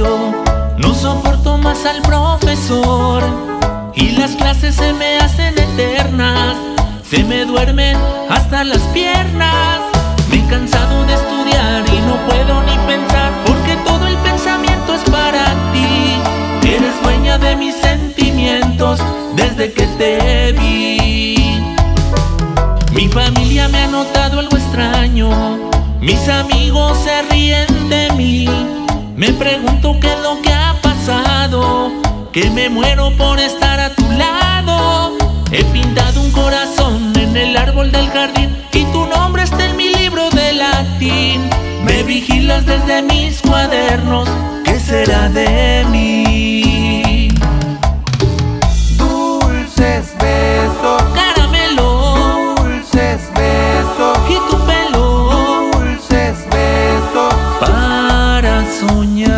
No soporto más al profesor y las clases se me hacen eternas. Se me duermen hasta las piernas. Me he cansado de estudiar y no puedo ni pensar porque todo el pensamiento es para ti. Eres dueña de mis sentimientos desde que te vi. Mi familia me ha notado algo extraño. Mis amigos se ríen de mí. Me pregunto qué es lo que ha pasado. Que me muero por estar a tu lado. He pintado un corazón en el árbol del jardín y tu nombre está en mi libro de latín. Me vigilas desde mis cuadernos. ¿Qué será de mí? Dulces besos, Caramelo dulces besos, y tu pelo dulces besos, para soñar.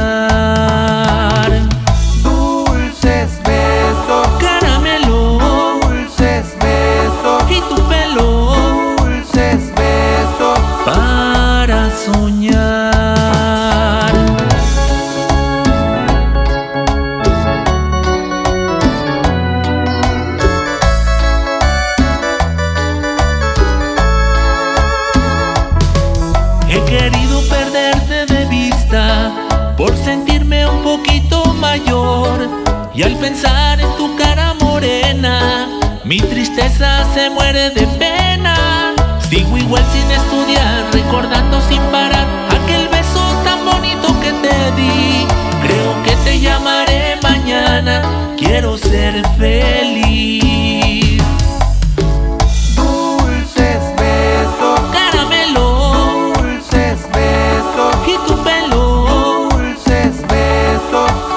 Por sentirme un poquito mayor y al pensar en tu cara morena mi tristeza se muere de pena. Sigo igual sin estudiar, recordando sin parar aquel beso tan bonito que te di. Creo que te llamaré mañana, quiero ser feliz.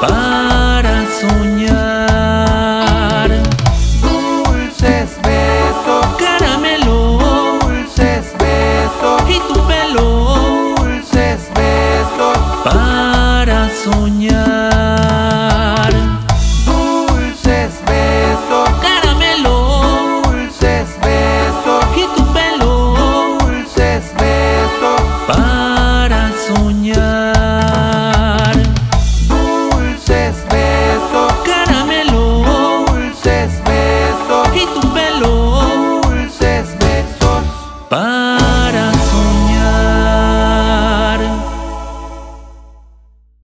Besos, Bye.